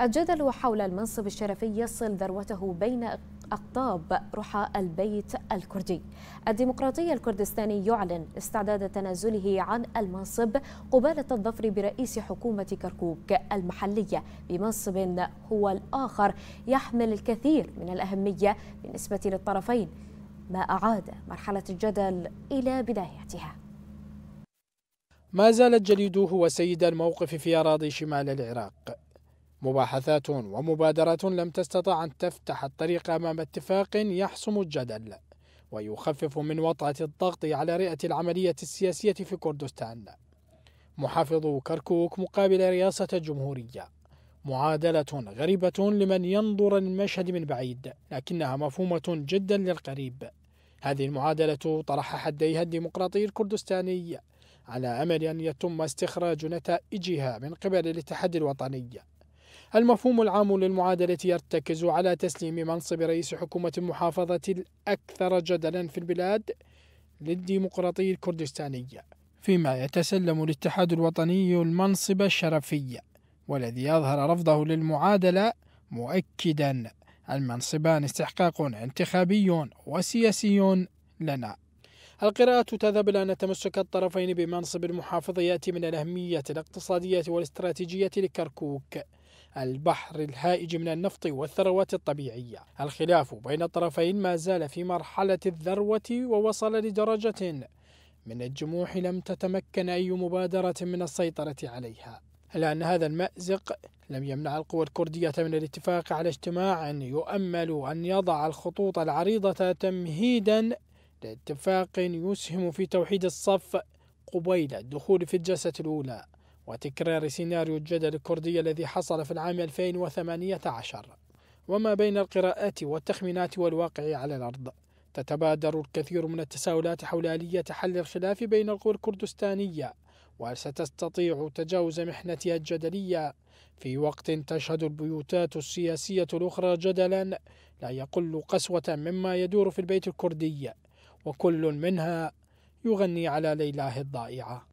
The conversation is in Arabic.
الجدل حول المنصب الشرفي يصل ذروته بين أقطاب رحى البيت الكردي. الديمقراطي الكردستاني يعلن استعداد تنازله عن المنصب قبالة الظفر برئيس حكومة كركوك المحلية بمنصب هو الآخر. يحمل الكثير من الأهمية بالنسبة للطرفين. ما أعاد مرحلة الجدل إلى بدايتها. ما زال الجليد هو سيد الموقف في أراضي شمال العراق. مباحثات ومبادرات لم تستطع أن تفتح الطريق أمام اتفاق يحسم الجدل ويخفف من وطأة الضغط على رئة العملية السياسية في كردستان. محافظ كركوك مقابل رئاسة الجمهورية معادلة غريبة لمن ينظر للمشهد من بعيد لكنها مفهومة جدا للقريب. هذه المعادلة طرح حديها الديمقراطي الكردستاني على أمل أن يتم استخراج نتائجها من قبل الاتحاد الوطني. المفهوم العام للمعادلة يرتكز على تسليم منصب رئيس حكومة المحافظة الأكثر جدلا في البلاد للديمقراطي الكردستاني فيما يتسلم الاتحاد الوطني المنصب الشرفي والذي يظهر رفضه للمعادلة مؤكدا. المنصبان استحقاق انتخابي وسياسي لنا. القراءة تذهب إلى أن تمسك الطرفين بمنصب المحافظة يأتي من الأهمية الاقتصادية والاستراتيجية لكركوك. البحر الهائج من النفط والثروات الطبيعية. الخلاف بين الطرفين ما زال في مرحلة الذروة ووصل لدرجة من الجموح لم تتمكن أي مبادرة من السيطرة عليها. إلا أن هذا المأزق لم يمنع القوى الكردية من الاتفاق على اجتماع يؤمل أن يضع الخطوط العريضة تمهيدا لاتفاق يسهم في توحيد الصف قبيل الدخول في الجلسة الأولى. وتكرار سيناريو الجدل الكردي الذي حصل في العام 2018 وما بين القراءات والتخمينات والواقع على الأرض تتبادر الكثير من التساؤلات حول آلية حل الخلاف بين القوى الكردستانية وهل ستستطيع تجاوز محنتها الجدلية؟ في وقت تشهد البيوتات السياسية الأخرى جدلا لا يقل قسوة مما يدور في البيت الكردي وكل منها يغني على ليلاه الضائعة.